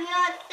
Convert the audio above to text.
yun.